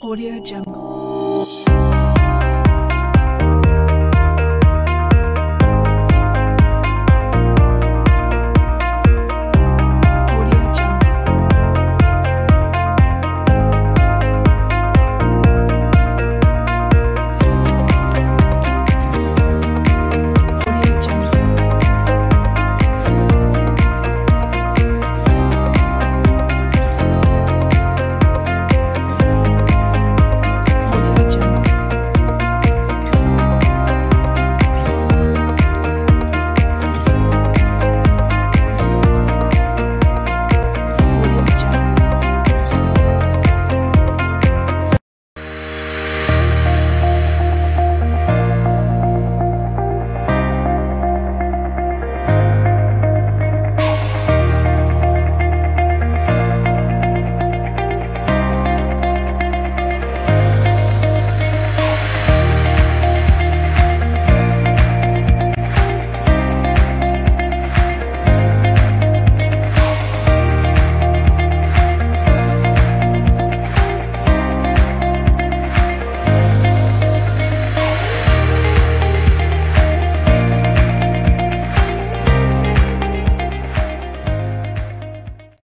Audio Jungle.